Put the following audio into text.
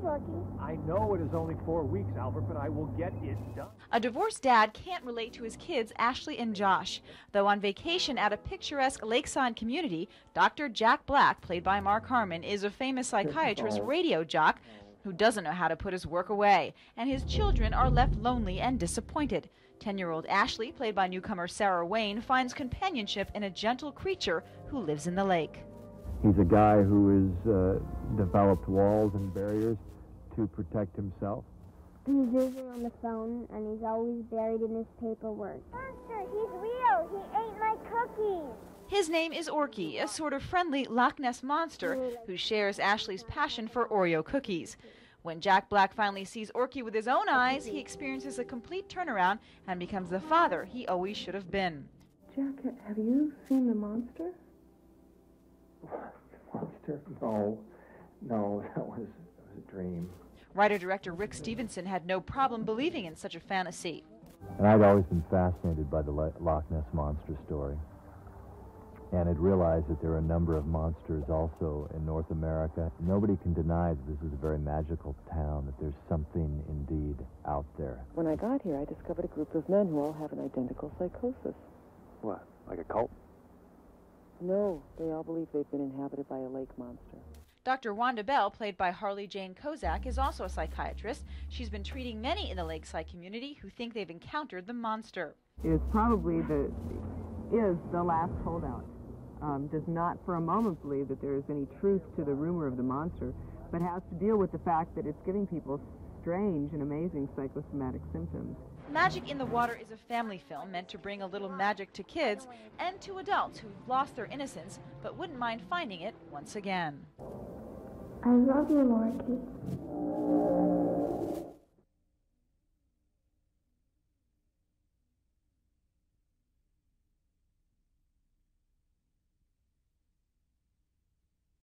Orky. I know it is only four weeks, Albert, but I will get it done. A divorced dad can't relate to his kids, Ashley and Josh. Though on vacation at a picturesque lakeside community, Dr. Jack Black, played by Mark Harmon, is a famous psychiatrist radio jock who doesn't know how to put his work away, and his children are left lonely and disappointed. 10 year old Ashley, played by newcomer Sarah Wayne, finds companionship in a gentle creature who lives in the lake. He's a guy who has uh, developed walls and barriers to protect himself. He's usually on the phone, and he's always buried in his paperwork. Monster, he's real. He ate my cookies. His name is Orky, a sort of friendly Loch Ness monster who shares Ashley's passion for Oreo cookies. When Jack Black finally sees Orky with his own eyes, he experiences a complete turnaround and becomes the father he always should have been. Jack, have you seen the monster? Monster? No, no, that was, that was a dream. Writer director Rick Stevenson had no problem believing in such a fantasy. And I'd always been fascinated by the Loch Ness monster story and had realized that there are a number of monsters also in North America. Nobody can deny that this is a very magical town, that there's something indeed out there. When I got here, I discovered a group of men who all have an identical psychosis. What, like a cult? No, they all believe they've been inhabited by a lake monster. Dr. Wanda Bell, played by Harley Jane Kozak, is also a psychiatrist. She's been treating many in the lakeside community who think they've encountered the monster. Is probably the is the last holdout um, does not for a moment believe that there is any truth to the rumor of the monster, but has to deal with the fact that it's giving people strange and amazing psychosomatic symptoms. Magic in the Water is a family film meant to bring a little magic to kids and to adults who've lost their innocence but wouldn't mind finding it once again. I love you, Morky.